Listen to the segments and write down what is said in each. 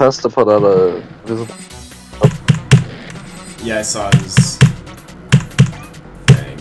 Testa put out a. Yeah, I saw his thing.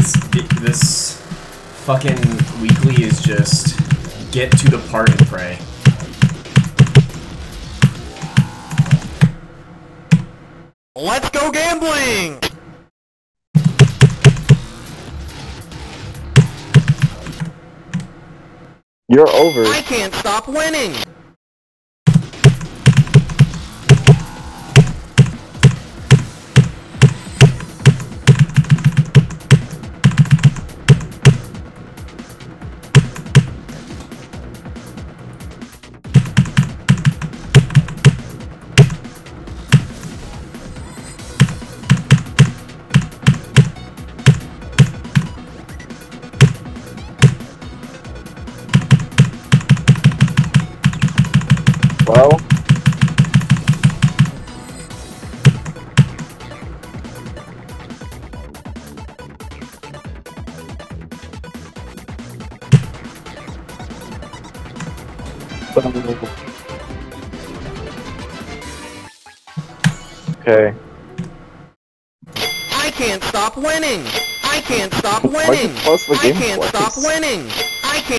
This this fucking weekly is just get to the part and pray. Let's go gambling! You're over. I can't stop winning! Well, Okay. I can't stop winning! I can't stop winning! I can't stop winning!